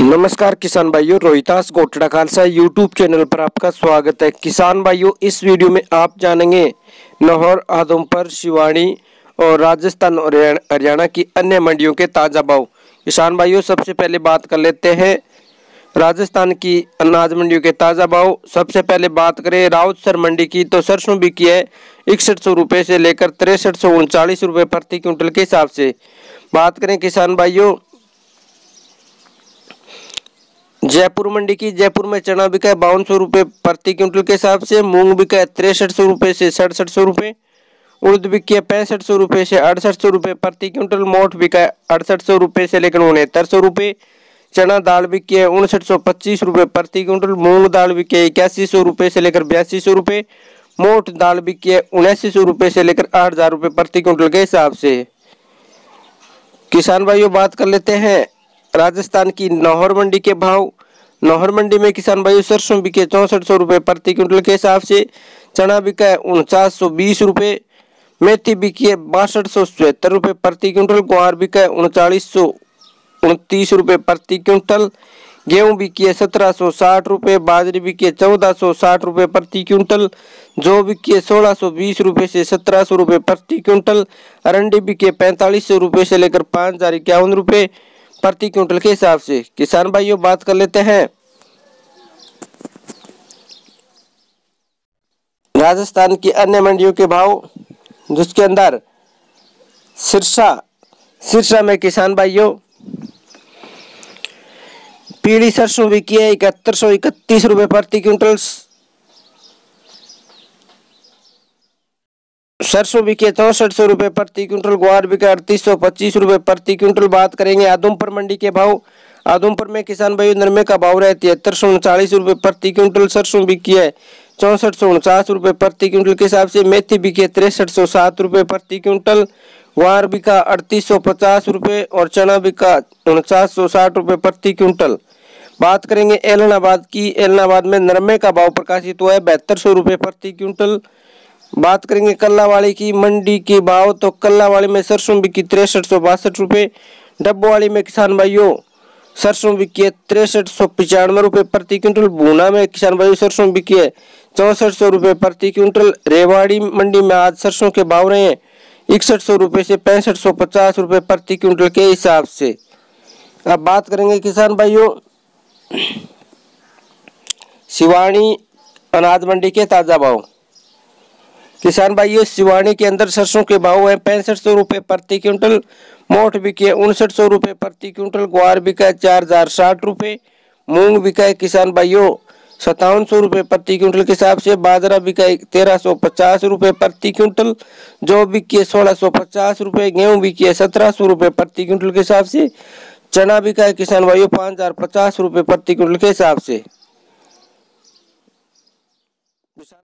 नमस्कार किसान भाइयों, रोहितास गोटड़ा खालसा यूट्यूब चैनल पर आपका स्वागत है। किसान भाइयों, इस वीडियो में आप जानेंगे लाहौर, आदमपुर, शिवानी और राजस्थान और हरियाणा की अन्य मंडियों के ताज़ा भाव। किसान भाइयों, सबसे पहले बात कर लेते हैं राजस्थान की अनाज मंडियों के ताज़ा भाव। सबसे पहले बात करें राउतसर मंडी की तो सरसों बिकी है इकसठ सौ रुपये से लेकर तिरसठ सौ उनचालीस रुपये प्रति क्विंटल के हिसाब से। बात करें किसान भाइयों जयपुर मंडी की जयपुर में चना बिका बावन सौ रुपये प्रति क्विंटल के हिसाब से, मूंग बिका तिरसठ सौ रुपये से सड़सठ सौ रुपये उर्द बिकी है पैंसठ सौ रुपये से अड़सठ सौ रुपये प्रति क्विंटल, मोठ बिका अड़सठ सौ रुपये से लेकर उनहत्तर सौ रुपये, चना दाल बिकी है उनसठ सौ पच्चीस रुपये प्रति क्विंटल, मूंग दाल बिकी है इक्यासी सौ रुपये से लेकर बयासी सौ रुपये, मोठ दाल बिकी है उन्यासी सौ रुपये से लेकर आठ हज़ार रुपये प्रति क्विंटल के हिसाब से। किसान भाइयों, बात कर लेते हैं राजस्थान की नौहर मंडी के भाव। नौहर मंडी में किसान भाइयों सरसों बिके चौंसठ सौ रुपये प्रति क्विंटल के हिसाब से चना बिका है उनचास सौ बीस रुपये, मेथी बिकी है बासठ सौ चौहत्तर रुपये प्रति क्विंटल गुआर बिका है उनचालीस सौ उनतीस रुपये प्रति क्विंटल, गेहूँ बिकी है सत्रह सौ साठ रुपये, बाजरी बिकी है चौदह सौ साठ रुपये प्रति क्विंटल, जो बिकी है सोलह सौ बीस रुपये से सत्रह सौ रुपये प्रति क्विंटल, अरंडी बिकी है पैंतालीस सौ रुपये से लेकर पाँच हज़ार इक्यावन रुपये प्रति क्विंटल के हिसाब से। किसान भाइयों, बात कर लेते हैं। राजस्थान की अन्य मंडियों के भाव, जिसके अंदर सिरसा सिरसा में किसान भाइयों, पीली सरसों बिकी है इकहत्तर सौ इकतीस रुपये प्रति क्विंटल। सरसों बिके चौसठ सौ रुपये प्रति क्विंटल, ग्वार बिके अड़तीस सौ पच्चीस रुपये प्रति क्विंटल बात करेंगे आदमपुर मंडी के भाव। आदमपुर में किसान भाई नरमे का भाव है तिहत्तर सौ उनचालीस रुपये प्रति क्विंटल सरसों बिकी है, चौंसठ सौ उनचास रुपये प्रति क्विंटल के हिसाब से मेथी बिकी तिरसठ सौ सात रुपये प्रति क्विंटल, ग्वार बिका अड़तीस सौ पचास रुपये और चना बिका उनचास सौ साठ रुपये प्रति क्विंटल। बात करेंगे एलनाबाद की, एलनाबाद में नरमे का भाव प्रकाशित हुआ है, बहत्तर सौ रुपये प्रति क्विंटल बात करेंगे कल्लावाड़ी की, मंडी के भाव। तो कल्लावाड़ी में सरसों बिकी तिरसठ सौ बासठ रुपये, डब्बोवाली में किसान भाइयों सरसों बिकी है तिरसठ सौ पचानवे रुपये प्रति क्विंटल, भूना में किसान भाइयों सरसों बिकी है चौंसठ सौ रुपये प्रति क्विंटल, रेवाड़ी मंडी में आज सरसों के भाव रहे हैं इकसठ सौ रुपये से पैंसठ सौ पचास रुपये प्रति क्विंटल के हिसाब से। अब बात करेंगे किसान भाइयों शिवानी अनाज मंडी के ताज़ा भाव। किसान भाइयों सिवानी के अंदर सरसों के भाव है। पैंसठ सौ रुपये प्रति क्विंटल, मोठ बिके उनसठ सौ रुपये प्रति क्विंटल, ग्वार बिका चार हज़ार साठ रुपये मूंग बिकाए किसान भाइयों, सत्तावन सौ रुपये प्रति क्विंटल के हिसाब से, बाजरा बिका है तेरह सौ पचास रुपये प्रति क्विंटल, जौ बिकी सोलह सौ पचास रुपये गेहूँ बिकी सत्रह सौ रुपये प्रति क्विंटल के हिसाब से, चना बिकाए किसान भाइयों, पाँच हज़ार पचास रुपये प्रति क्विंटल के हिसाब से।